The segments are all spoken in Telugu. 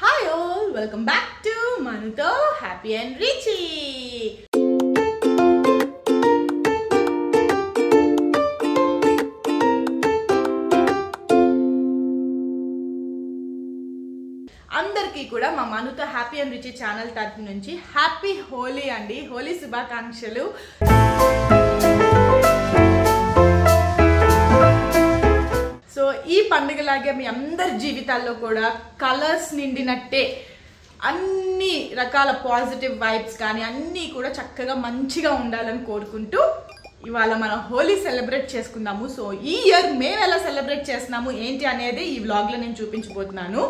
Hi all welcome back to మనతో హ్యాపీ అండ్ రిచీ అందరికీ కూడా మా మనుతో హ్యాపీ అండ్ రిచి ఛానల్ తరఫు నుంచి హ్యాపీ హోలీ అండి. హోలీ శుభాకాంక్షలు. సో ఈ పండుగలాగే మీ అందరి జీవితాల్లో కూడా కలర్స్ నిండినట్టే అన్ని రకాల పాజిటివ్ వైబ్స్ కానీ అన్నీ కూడా చక్కగా మంచిగా ఉండాలని కోరుకుంటూ ఇవాళ మనం హోలీ సెలబ్రేట్ చేసుకుందాము. సో ఈ ఇయర్ మేము ఎలా సెలబ్రేట్ చేస్తున్నాము ఏంటి అనేది ఈ వ్లాగ్లో నేను చూపించబోతున్నాను.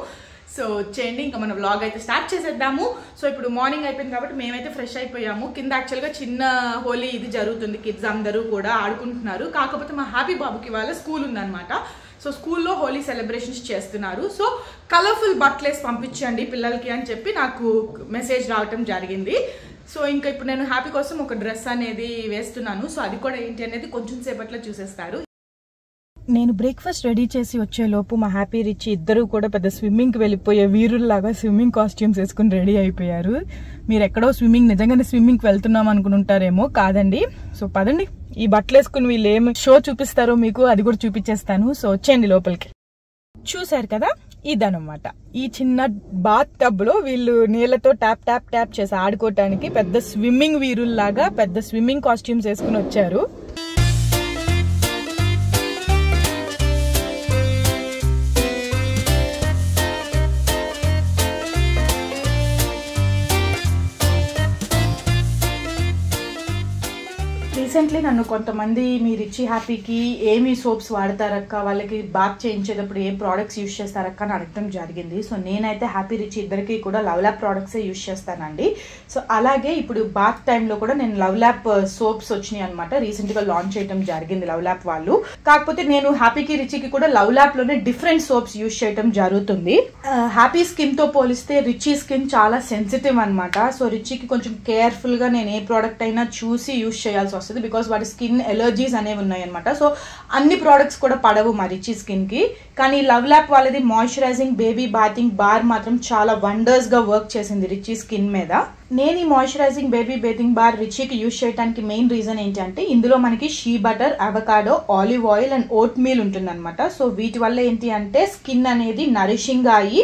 సో చేయండి ఇంకా మన వ్లాగ్ అయితే స్టార్ట్ చేసేద్దాము. సో ఇప్పుడు మార్నింగ్ అయిపోయింది కాబట్టి మేమైతే ఫ్రెష్ అయిపోయాము. కింద యాక్చువల్గా చిన్న హోలీ ఇది జరుగుతుంది కిడ్స్ అందరూ కూడా ఆడుకుంటున్నారు. కాకపోతే మా హ్యాపీ బాబుకి వాళ్ళ స్కూల్ ఉందన్నమాట. సో స్కూల్లో హోలీ సెలబ్రేషన్స్ చేస్తున్నారు. సో కలర్ఫుల్ బట్టలేసి పంపించండి పిల్లలకి అని చెప్పి నాకు మెసేజ్ రావటం జరిగింది. సో ఇంకా ఇప్పుడు నేను హ్యాపీ కోసం ఒక డ్రెస్ అనేది వేస్తున్నాను. సో అది కూడా ఏంటి అనేది కొంచెం సేపట్లో చూసేస్తారు. నేను బ్రేక్ఫాస్ట్ రెడీ చేసి వచ్చే లోపు మా హ్యాపీ రిచ్ ఇద్దరు కూడా పెద్ద స్విమ్మింగ్కి వెళ్ళిపోయే వీరుల్లాగా స్విమ్మింగ్ కాస్ట్యూమ్స్ వేసుకుని రెడీ అయిపోయారు. మీరు ఎక్కడో స్విమ్మింగ్ నిజంగానే స్విమ్మింగ్కి వెళ్తున్నాం అనుకుంటారేమో కాదండి. సో పదండి. ఈ బట్టలు వేసుకుని వీళ్ళు ఏం షో చూపిస్తారో మీకు అది కూడా చూపించేస్తాను. సో వచ్చేయండి లోపలికి. చూశారు కదా? ఇదనమాట ఈ చిన్న బాత్ టబ్లో వీళ్ళు నీళ్ళతో ట్యాప్ ట్యాప్ ట్యాప్ చేసి ఆడుకోవటానికి పెద్ద స్విమ్మింగ్ వీరుల్లాగా పెద్ద స్విమ్మింగ్ కాస్ట్యూమ్స్ వేసుకుని వచ్చారు. రీసెంట్లీ నన్ను కొంతమంది మీ రిచ్ హ్యాపీకి ఏమి సోప్స్ వాడతారక్క? వాళ్ళకి బాత్ చేయించేటప్పుడు ఏ ప్రోడక్ట్స్ యూస్ చేస్తారక్క అని అడగడం జరిగింది. సో నేనైతే హ్యాపీ రిచ్ ఇద్దరికి కూడా లవ్ ల్యాబ్ ప్రోడక్ట్సే యూస్ చేస్తానండి. సో అలాగే ఇప్పుడు బాత్ టైంలో కూడా నేను లవ్ ల్యాబ్ uh, సోప్స్ వచ్చినాయి అనమాట రీసెంట్గా లాంచ్ చేయడం జరిగింది లవ్ ల్యాబ్ వాళ్ళు. కాకపోతే నేను హ్యాపీకి రిచికి కూడా లవ్ ల్యాబ్లోనే డిఫరెంట్ సోప్స్ యూస్ చేయడం జరుగుతుంది. Uh, హ్యాపీ స్కిన్తో పోలిస్తే రిచీ స్కిన్ చాలా సెన్సిటివ్ అనమాట సో రిచీకి కొంచెం కేర్ఫుల్గా నేను ఏ ప్రోడక్ట్ అయినా చూసి యూస్ చేయాల్సి వస్తుంది. బికాస్ వాటి స్కిన్ ఎలర్జీస్ అనేవి ఉన్నాయన్నమాట. సో అన్ని ప్రోడక్ట్స్ కూడా పడవు మా రిచీ స్కిన్కి కానీ లవ్ ల్యాప్ వాళ్ళది మాయిశ్చరైజింగ్ బేబీ బాతింగ్ బార్ మాత్రం చాలా వండర్స్గా వర్క్ చేసింది రిచీ స్కిన్ మీద. నేను ఈ మాయిశ్చరైజింగ్ బేబీ బేతింగ్ బార్ రిచీకి యూస్ చేయడానికి మెయిన్ రీజన్ ఏంటంటే ఇందులో మనకి shea butter avocado olive oil and oatmeal ఉంటుందన్నమాట. సో వీటి వల్ల ఏంటి అంటే స్కిన్ అనేది నరిషింగ్ అయ్యి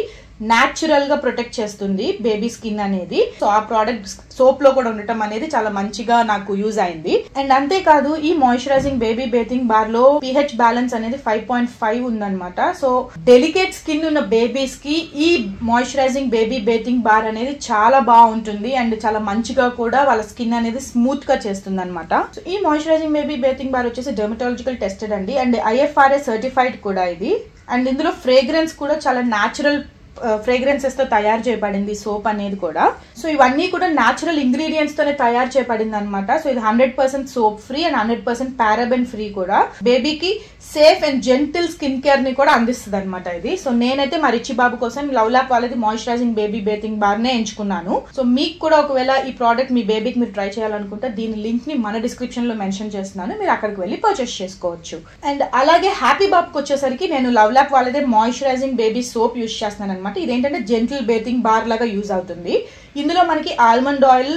న్యాచురల్గా ప్రొటెక్ట్ చేస్తుంది బేబీ స్కిన్ అనేది. సో ఆ ప్రోడక్ట్ సోప్లో కూడా ఉండటం అనేది చాలా మంచిగా నాకు యూజ్ అయింది. అండ్ అంతేకాదు ఈ మాయిశ్చరైజింగ్ బేబీ బేతింగ్ బార్లో పిహెచ్ బ్యాలెన్స్ అనేది ఫైవ్ పాయింట్ ఫైవ్ ఉందనమాట సో డెలికేట్ స్కిన్ ఉన్న బేబీస్కి ఈ మాయిశ్చరైజింగ్ బేబీ బేతింగ్ బార్ అనేది చాలా బాగుంటుంది. అండ్ చాలా మంచిగా కూడా వాళ్ళ స్కిన్ అనేది స్మూత్గా చేస్తుంది అనమాట సో ఈ మాయిశ్చరైజింగ్ బేబీ బేతింగ్ బార్ వచ్చేసి డెర్మటాలజికల్ టెస్టెడ్ అండి. అండ్ ఐఎఫ్ఆర్ఏ సర్టిఫైడ్ కూడా ఇది. అండ్ ఇందులో ఫ్రేగ్రెన్స్ కూడా చాలా న్యాచురల్ ఫ్రేగ్రెన్సెస్తో తయారు చేయబడింది సోప్ అనేది కూడా. సో ఇవన్నీ కూడా న్యాచురల్ ఇంగ్రీడియంట్స్తోనే తయారు చేయబడింది అనమాట సో ఇది hundred percent soap free and hundred percent paraben free కూడా. బేబీకి సేఫ్ అండ్ జెంటిల్ స్కిన్ కేర్ని కూడా అందిస్తుంది అనమాట ఇది. సో నేనైతే మా రిచి బాబు కోసం లవ్ ల్యాప్ వాళ్ళది మాయిశ్చరైజింగ్ బేబీ బేతింగ్ బార్ నే ఎంచుకున్నాను. సో మీకు కూడా ఒకవేళ ఈ ప్రోడక్ట్ మీ బేబీకి మీరు ట్రై చేయాలనుకుంటే దీని లింక్ని మన డిస్క్రిప్షన్లో మెన్షన్ చేస్తున్నాను. మీరు అక్కడికి వెళ్ళి పర్చేస్ చేసుకోవచ్చు. అండ్ అలాగే హ్యాపీ బాబుకి వచ్చేసరికి నేను లవ్ ల్యాప్ వాళ్ళదే మాయిశ్చరైజింగ్ బేబీ సోప్ యూస్ చేస్తున్నాను అనమాట ఇదేంటంటే జెంటిల్ బేతింగ్ బార్ లాగా యూజ్ అవుతుంది. ఇందులో మనకి almond oil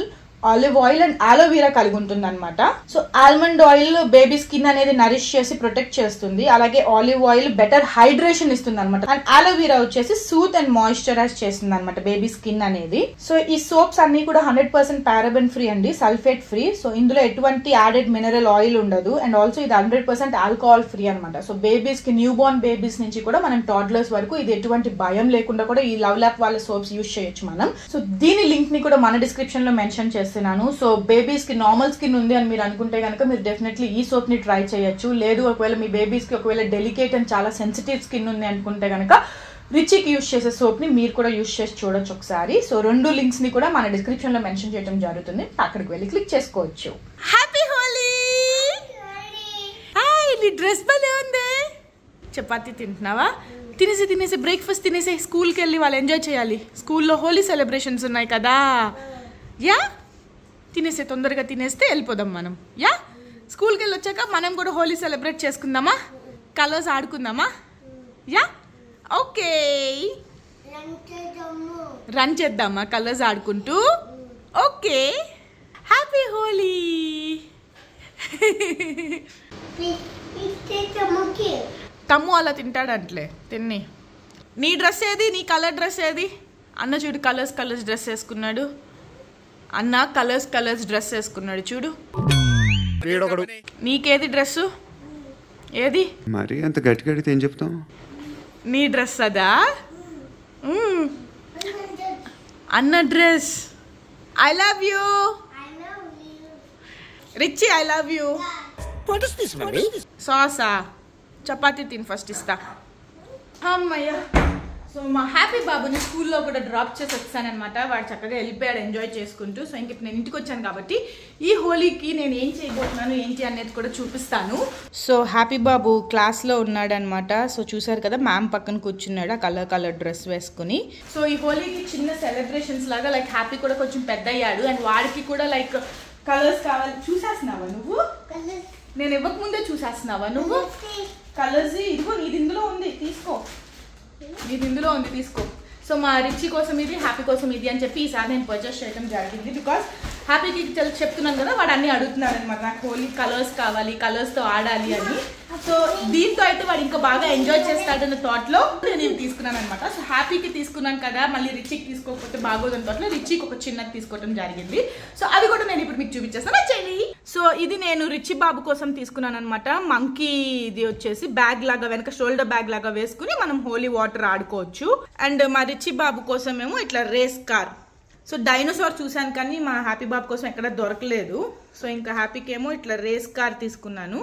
olive oil and aloe vera కలిగి ఉంటుంది అనమాట so almond oil baby skin అనేది నరిష్ చేసి ప్రొటెక్ట్ చేస్తుంది. అలాగే ఆలివ్ ఆయిల్ బెటర్ హైడ్రేషన్ ఇస్తుంది అనమాట అండ్ ఆలోవీరా వచ్చేసి సూత్ అండ్ మాయిశ్చరైజ్ చేస్తుంది అనమాట బేబీ స్కిన్ అనేది. సో ఈ సోప్స్ అన్ని కూడా హండ్రెడ్ పర్సెంట్ పారాబెన్ ఫ్రీ అండి సల్ఫేట్ ఫ్రీ. సో ఇందులో ఎటువంటి యాడెడ్ మినరల్ ఆయిల్ ఉండదు. అండ్ ఆల్సో ఇది హండ్రెడ్ పర్సెంట్ ఆల్కహాల్ ఫ్రీ అనమాట సో బేబీస్కి న్యూ బోర్న్ బేబీస్ నుంచి కూడా మనం టాడ్లర్స్ వరకు ఇది ఎటువంటి భయం లేకుండా కూడా ఈ లవ్ ల్యాప్ వాళ్ళ సోప్స్ యూస్ చేయొచ్చు మనం. సో దీని లింక్ని కూడా మన డిస్క్రిప్షన్లో మెన్షన్ చేస్తున్నాను. సో బేబీస్కి నార్మల్ స్కిన్ ఉంది అని మీరు అనుకుంటే కనుక మీరు డెఫినెట్లీ ఈ సోప్ని ట్రై చేయొచ్చు. లేదు ఒకవేళ మీ బేబీస్కి ఒకవేళ డెలికేట్ అండ్ చాలా సెన్సిటివ్ స్కిన్ ఉంది అనుకుంటే కనుక రిచికి యూస్ చేసే సోప్ని మీరు కూడా యూస్ చేసి చూడొచ్చు ఒకసారి. సో రెండు లింక్స్ని కూడా మన డిస్క్రిప్షన్లో మెన్షన్ చేయడం జరుగుతుంది. అక్కడికి వెళ్ళి క్లిక్ చేసుకోవచ్చు. హ్యాపీ హోలీ నీ డ్రెస్ భలే ఉంది. చపాతి తింటున్నావా? తినేసి తినేసి బ్రేక్ఫాస్ట్ తినేసి స్కూల్కి వెళ్ళి వాళ్ళు ఎంజాయ్ చేయాలి. స్కూల్లో హోలీ సెలబ్రేషన్స్ ఉన్నాయి కదా. యా తినేసే తొందరగా తినేస్తే వెళ్ళిపోదాం మనం. యా? స్కూల్కి వెళ్ళి వచ్చాక మనం కూడా హోలీ సెలబ్రేట్ చేసుకుందామా? కలర్స్ ఆడుకుందామా? యా? ఓకే. రన్ చేద్దామా కలర్స్ ఆడుకుంటూ? ఓకే. హ్యాపీ హోలీ. తమ్ము అలా తింటాడంట్లే. తిన్ని. నీ డ్రెస్ ఏది? నీ కలర్ డ్రెస్ ఏది? అన్న చూడు కలర్స్ కలర్స్ డ్రెస్ వేసుకున్నాడు. అన్న కలర్స్ కలర్స్ డ్రెస్ వేసుకున్నాడు చూడు. నీకేది డ్రెస్సు? ఏది? మరి అంత గట్టిగా అడిగితే ఏం చెప్తాం? నీ డ్రెస్ అదా. అన్న dress. I love you. Richie I love you. సాసా. Chapati తిని ఫస్ట్ ఇస్తా. అమ్మయ్యా. సో మా హ్యాపీ బాబుని స్కూల్లో కూడా డ్రాప్ చేసి వచ్చానమాట వాడు చక్కగా వెళ్ళిపోయాడు ఎంజాయ్ చేసుకుంటూ. సో ఇంక నేను ఇంటికి వచ్చాను కాబట్టి ఈ హోలీకి నేను ఏం చేయబోతున్నాను ఏంటి అనేది కూడా చూపిస్తాను. సో హ్యాపీ బాబు క్లాస్లో ఉన్నాడనమాట సో చూసారు కదా మ్యామ్ పక్కన కూర్చున్నాడు ఆ కలర్ కలర్ డ్రెస్ వేసుకుని. సో ఈ హోలీకి చిన్న సెలబ్రేషన్స్ లాగా లైక్ హ్యాపీ కూడా కొంచెం పెద్ద అయ్యాడు అండ్ వాడికి కూడా లైక్ కలర్స్ కావాలి. చూసేస్తున్నావా నువ్వు? నేను ఇవ్వక ముందే చూసేస్తున్నావా నువ్వు? కలర్స్ ఇదిగో నీది ఇందులో ఉంది. తీసుకో. ఇది ఇందులో ఉంది తీసుకో. సో మా రిచి కోసం ఇది హ్యాపీ కోసం ఇది అని చెప్పి ఈసారి నేను పర్చేస్ చేయడం జరిగింది బికాస్ హ్యాపీకి చెప్తున్నాను కదా వాడు అన్ని అడుగుతున్నాడు అనమాట నాకు హోలీ కలర్స్ కావాలి కలర్స్తో ఆడాలి అని. సో దీంతో అయితే వాడు ఇంకా బాగా ఎంజాయ్ చేస్తాడన్న థాట్లో నేను తీసుకున్నాను అనమాట సో హ్యాపీకి తీసుకున్నాను కదా మళ్ళీ రిచికి తీసుకోకపోతే బాగోదని థాట్లో రిచికి ఒక చిన్నది తీసుకోవడం జరిగింది. సో అది కూడా నేను ఇప్పుడు మీకు చూపించేస్తాను. వచ్చేయండి. సో ఇది నేను రిచి బాబు కోసం తీసుకున్నాను అనమాట మంకీ ఇది వచ్చేసి బ్యాగ్ లాగా వెనక షోల్డర్ బ్యాగ్ లాగా వేసుకుని మనం హోలీ వాటర్ ఆడుకోవచ్చు. అండ్ మా రిచి బాబు కోసం ఏమో ఇట్లా రేస్ కార్ సో డైనోసార్ చూశాను కానీ మా హ్యాపీ బాబు కోసం ఎక్కడ దొరకలేదు. సో ఇంకా హ్యాపీకి ఏమో ఇట్లా రేస్ కార్ తీసుకున్నాను.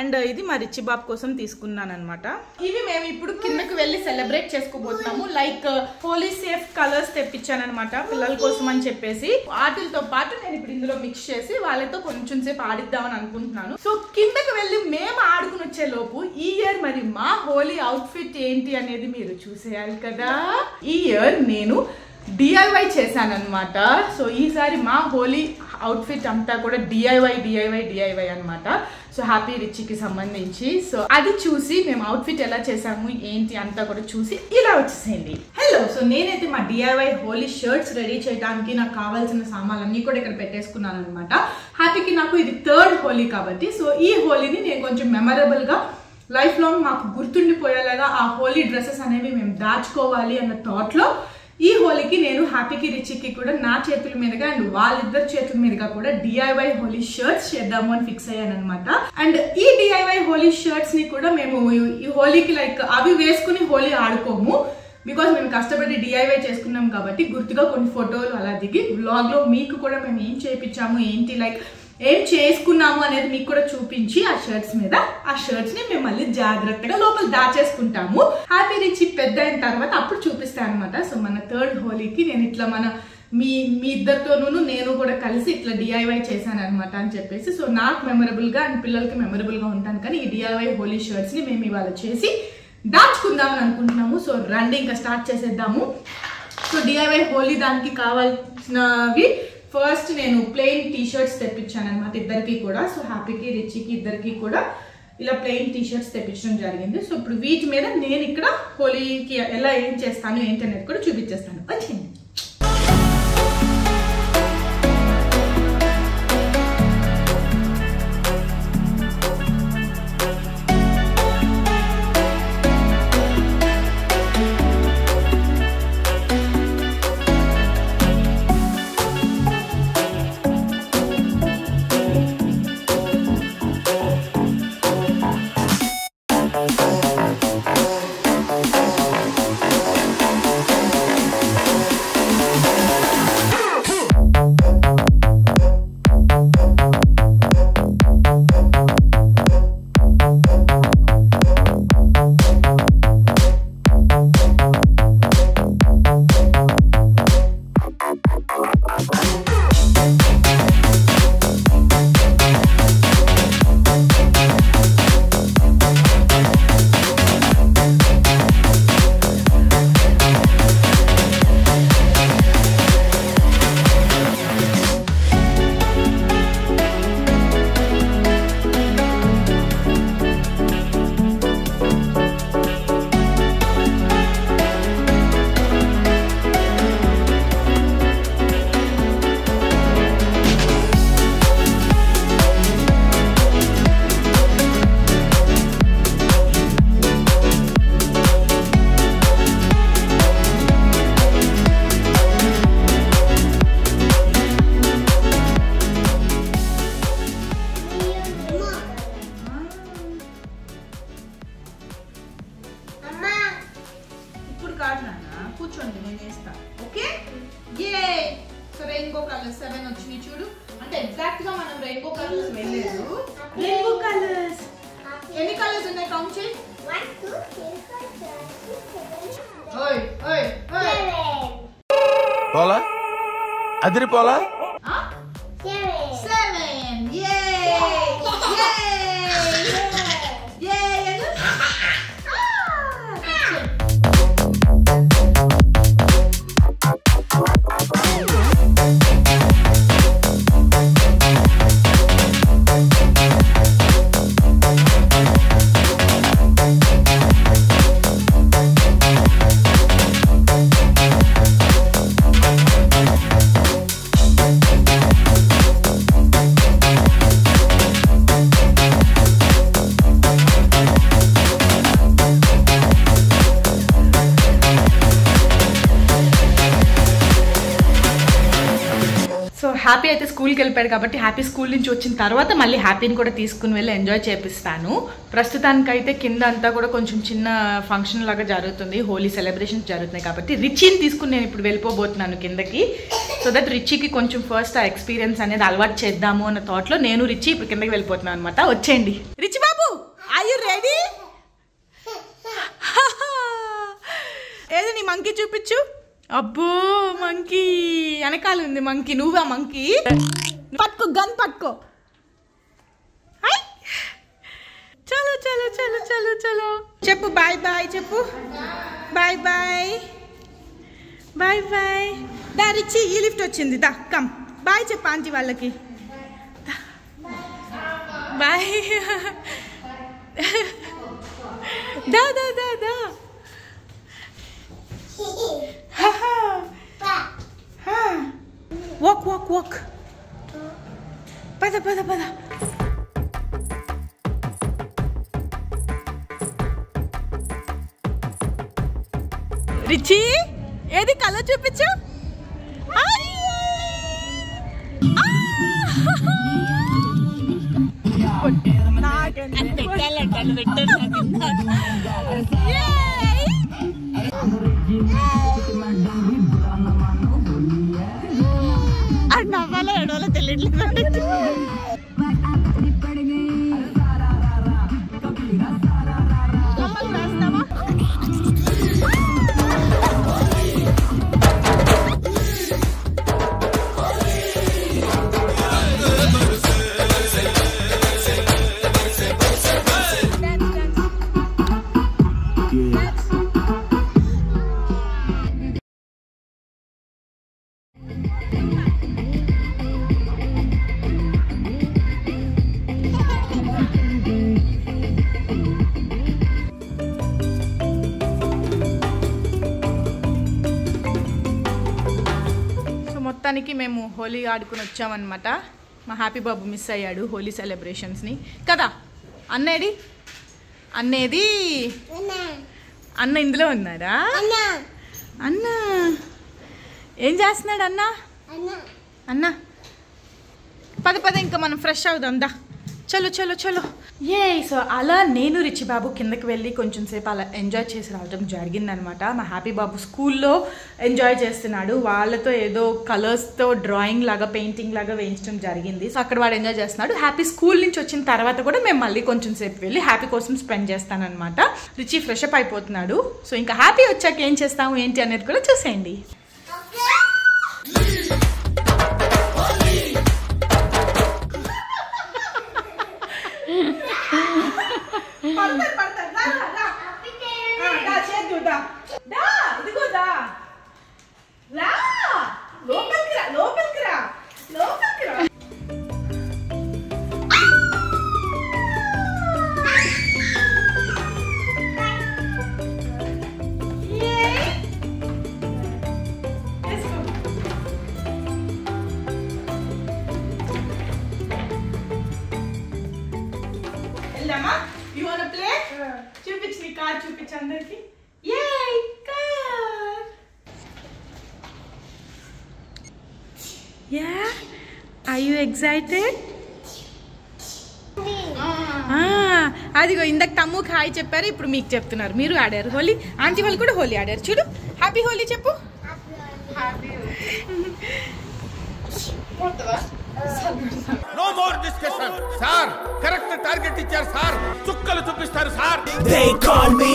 అండ్ ఇది మా రిచి బాబు కోసం తీసుకున్నాను అనమాట ఇవి మేము ఇప్పుడు కిందకి వెళ్ళి సెలబ్రేట్ చేసుకోబోతున్నాము. లైక్ హోలీ సేఫ్ కలర్స్ తెప్పించాను అనమాట పిల్లల కోసం అని చెప్పేసి. వాటితో పాటు నేను ఇప్పుడు ఇందులో మిక్స్ చేసి వాళ్ళతో కొంచెం సేపు ఆడిద్దామని అనుకుంటున్నాను. సో కిందకి వెళ్ళి మేము ఆడుకుని వచ్చే లోపు ఈ ఇయర్ మరి మా హోలీ అవుట్ఫిట్ ఏంటి అనేది మీరు చూసేయాలి కదా. ఈ ఇయర్ నేను డిఐవై చేశానన్నమాట. సో ఈసారి మా హోలీ అవుట్ఫిట్ అంతా కూడా డిఐవై డిఐవై డిఐవై అనమాట సో హ్యాపీ రిచ్కి సంబంధించి. సో అది చూసి మేము అవుట్ఫిట్ ఎలా చేసాము ఏంటి అంతా కూడా చూసి ఇలా వచ్చేసింది హలో సో నేనైతే మా డిఐవై హోలీ షర్ట్స్ రెడీ చేయడానికి నాకు కావాల్సిన సామాన్లన్నీ కూడా ఇక్కడ పెట్టేసుకున్నాను అనమాట హ్యాపీకి నాకు ఇది థర్డ్ హోలీ కాబట్టి సో ఈ హోలీని నేను కొంచెం మెమరబుల్గా లైఫ్ లాంగ్ మాకు గుర్తుండిపోయేలాగా ఆ హోలీ డ్రెస్సెస్ అనేవి మేము దాచుకోవాలి అన్న థాట్లో ఈ హోలీకి నేను హ్యాపీకి రిచికి కూడా నా చేతుల మీదుగా అండ్ వాళ్ళిద్దరి చేతుల మీదుగా కూడా డిఐవై హోలీ షర్ట్స్ చేద్దాము అని ఫిక్స్ అయ్యాను అనమాట అండ్ ఈ డిఐవై హోలీ షర్ట్స్ని కూడా మేము ఈ హోలీకి లైక్ అవి వేసుకుని హోలీ ఆడుకోము. బికాస్ మేము కష్టపడి డిఐవై చేసుకున్నాం కాబట్టి గుర్తుగా కొన్ని ఫోటోలు అలా దిగి వ్లాగ్లో మీకు కూడా మేము ఏం చేయించాము ఏంటి? లైక్ ఏం చేసుకున్నాము అనేది మీకు కూడా చూపించి ఆ షర్ట్స్ మీద ఆ షర్ట్స్ని మేము మళ్ళీ జాగ్రత్తగా లోపల దాచేసుకుంటాము. హ్యాపీ రిచి పెద్ద అయిన తర్వాత అప్పుడు చూపిస్తాను అనమాట సో మన థర్డ్ హోలీకి నేను ఇట్లా మన మీ మీ ఇద్దరితోనూ నేను కూడా కలిసి ఇట్లా డిఐవై చేశాను అనమాట అని చెప్పేసి. సో నాకు మెమరబుల్గా అండ్ పిల్లలకి మెమరబుల్గా ఉంటాను. కానీ ఈ డిఐవై హోలీ షర్ట్స్ని మేము ఇవాళ చేసి దాచుకుందామని అనుకుంటున్నాము. సో రండి ఇంకా స్టార్ట్ చేసేద్దాము. సో డిఐవై హోలీ దానికి కావాల్సినవి ఫస్ట్ నేను ప్లెయిన్ టీ షర్ట్స్ తెప్పించాను అనమాట ఇద్దరికి కూడా. సో హ్యాపీకి రిచికి ఇద్దరికి కూడా ఇలా ప్లెయిన్ టీ షర్ట్స్ తెప్పించడం జరిగింది. సో ఇప్పుడు వీటి మీద నేను ఇక్కడ హోలీకి ఎలా ఏం చేస్తాను ఏంటి అనేది కూడా చూపించేస్తాను. వచ్చింది. కలర్స్ సెవెన్ వచ్చినాయి చూడు. అంటే ఎగ్జాక్ట్గా మనం రెయిన్బో కలర్స్ వెళ్ళలేదు. రెయిన్బో కలర్స్ ఎన్ని కలర్స్ ఉన్నాయి కౌంట్ చేయి? ఓయ్ ఓయ్ ఓయ్. పోలా? అదిరిపోలా స్కూల్కి వెళ్ళిపోయాడు కాబట్టి హ్యాపీ స్కూల్ నుంచి వచ్చిన తర్వాత మళ్ళీ హ్యాపీని కూడా తీసుకుని వెళ్ళి ఎంజాయ్ చేపిస్తాను. ప్రస్తుతానికైతే కింద అంతా కూడా కొంచెం చిన్న ఫంక్షన్ లాగా జరుగుతుంది. హోలీ సెలబ్రేషన్స్ జరుగుతున్నాయి కాబట్టి రిచీని తీసుకుని నేను ఇప్పుడు వెళ్ళిపోబోతున్నాను కిందకి. సో దట్ రిచీకి కొంచెం ఫస్ట్ ఆ ఎక్స్పీరియన్స్ అనేది అలవాటు చేద్దాము అన్న థాట్లో నేను రిచి ఇప్పుడు కిందకి వెళ్ళిపోతున్నాను అనమాట వచ్చేయండి. రిచి బాబు ఐ యు రెడీ ఏది నీ మంకీ చూపించు. అబ్బో మంకీ వెనకాల ఉంది మంకీ నువ్వా మంకీ పట్టుకో గన్ పట్టుకో. చలో చలో చలో చలో చలో. చెప్పు బాయ్ బాయ్ చెప్పు. బాయ్ బాయ్ బాయ్ బాయ్ దా రిచి ఈ లిఫ్ట్ వచ్చింది. దా కమ్ బాయ్ చెప్పు ఆంటీ వాళ్ళకి. బాయ్ దా దా దా దా. వాక్ వాక్ వాక్ పద పద పద రిచి ఏది కలర్ చూపించు! ఆ! నవ్వాలో ఏడవాలో తెలియట్లేదు మొత్తానికి మేము హోలీ ఆడుకుని వచ్చామన్నమాట. మా హ్యాపీ బాబు మిస్ అయ్యాడు హోలీ సెలబ్రేషన్స్ని. కదా అన్నేది అన్నేది అన్న ఇందులో ఉన్నారా? అన్న ఏం చేస్తున్నాడు అన్న? అన్న. పద పద ఇంకా మనం ఫ్రెష్ అవుదాం దా. చలో చలో చలో. ఏ సో అలా నేను రిచి బాబు కిందకి వెళ్ళి కొంచెం సేపు అలా ఎంజాయ్ చేసి రావడం జరిగిందనమాట. మా హ్యాపీ బాబు స్కూల్లో ఎంజాయ్ చేస్తున్నాడు. వాళ్ళతో ఏదో కలర్స్తో డ్రాయింగ్ లాగా పెయింటింగ్ లాగా వేయించడం జరిగింది. సో అక్కడ వాడు ఎంజాయ్ చేస్తున్నాడు. హ్యాపీ స్కూల్ నుంచి వచ్చిన తర్వాత కూడా మేము మళ్ళీ కొంచెం సేపు వెళ్ళి హ్యాపీ కోసం స్పెండ్ చేస్తానమాట రిచి ఫ్రెష్ అప్ అయిపోతున్నాడు. సో ఇంకా హ్యాపీ వచ్చాక ఏం చేస్తాము ఏంటి అనేది కూడా చూసేయండి. ఆ, అదిగో ఇందాక తమ్ముకి హాయ్ చెప్పారు ఇప్పుడు మీకు చెప్తున్నారు. మీరు ఆడారు హోలీ ఆంటీ వాళ్ళు కూడా హోలీ ఆడారు. చూడు హ్యాపీ హోలీ చెప్పు. No more discussion sir correct target ఇచ్చారు సార్ చుక్కలు చూపిస్తారు సార్ They call me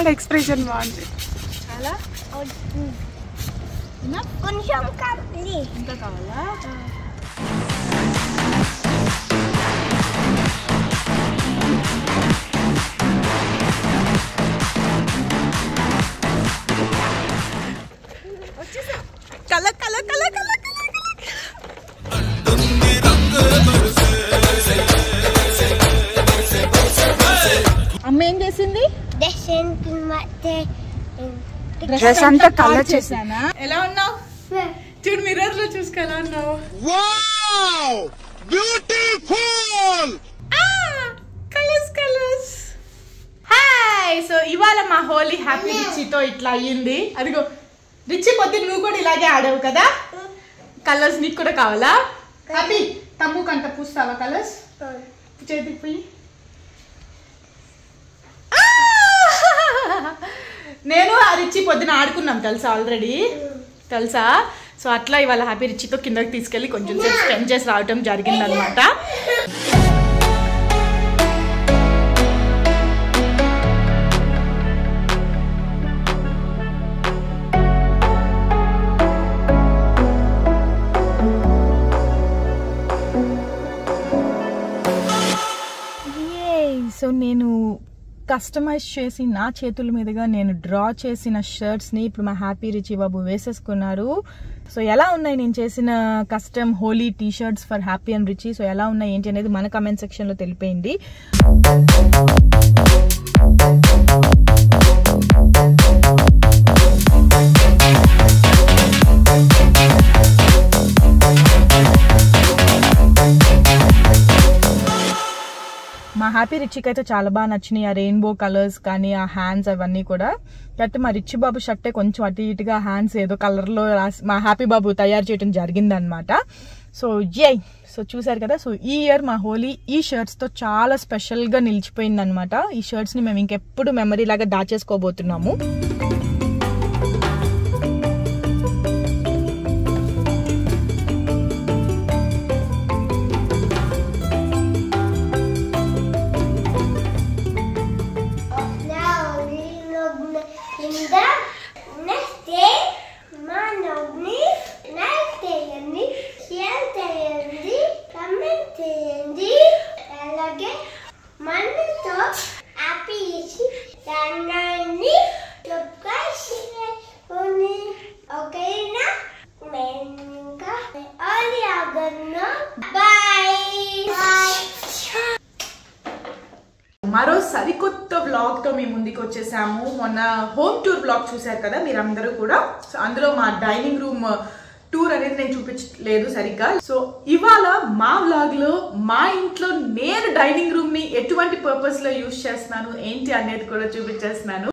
వాడు ఎక్స్ప్రెషన్ బాగుంది. కొంచెం కావాలి. ఇంకా కావాలా? డ్రెస్ అంతా కలర్ చేశానా? ఎలా ఉన్నావు? చూడు మిర్రర్లో చూసుకో ఎలా ఉన్నావు? Beautiful colours colours hi so ఇవాళ మా హోలీ హ్యాపీ రిచితో ఇట్లా అయ్యింది. అదిగో రిచి పొద్దున్న నువ్వు కూడా ఇలాగే ఆడావు కదా? కలర్స్ నీకు కూడా కావాలా? హ్యాపీ తమ్ము కంట పూస్తావా కలర్స్ చేతికి పోయి. ఆ! నేను అది ఇచ్చి పొద్దున ఆడుకున్నాం తెలుసా ఆల్రెడీ తెలుసా? సో అట్లా ఇవాళ హ్యాపీ రిచితో కిందకి తీసుకెళ్ళి కొంచెం సేపు స్పెండ్ చేసి రావటం జరిగిందనమాట సో నేను కస్టమైజ్ చేసి నా చేతుల మీదుగా నేను డ్రా చేసిన షర్ట్స్ని ఇప్పుడు మా హ్యాపీ రిచి బాబు వేసేసుకున్నారు. సో ఎలా ఉన్నాయి? నేను చేసిన custom Holi T shirts for Happy and Richie. So ఎలా ఉన్నాయి? ఏంటి అనేది మన కమెంట్ సెక్షన్లో తెలిపేయండి. హ్యాపీ రిచికి అయితే చాలా బాగా నచ్చినాయి. ఆ రెయిన్బో కలర్స్ కానీ ఆ హ్యాండ్స్ అవన్నీ కూడా. కాబట్టి మా రిచ్ బాబు షర్టే కొంచెం అటు ఇటుగా హ్యాండ్స్ ఏదో కలర్లో రాసి మా హ్యాపీ బాబు తయారు చేయడం జరిగిందనమాట సో జై సో చూసారు కదా? సో ఈ ఇయర్ మా హోలీ ఈ షర్ట్స్తో చాలా స్పెషల్గా నిలిచిపోయిందనమాట ఈ షర్ట్స్ని మేము ఇంకెప్పుడు మెమరీ లాగా దాచేసుకోబోతున్నాము. మొన్న హోమ్ టూర్ బ్లాగ్ చూశారు కదా మీరందరూ కూడా. సో అందులో మా డైనింగ్ రూమ్ uh, టూర్ అనేది నేను చూపించలేదు సరిగ్గా. సో ఇవాళ మా వ్లాగ్లో మా ఇంట్లో నేను డైనింగ్ రూమ్ని ఎటువంటి పర్పస్లో యూజ్ చేస్తున్నాను ఏంటి అనేది కూడా చూపించేస్తున్నాను.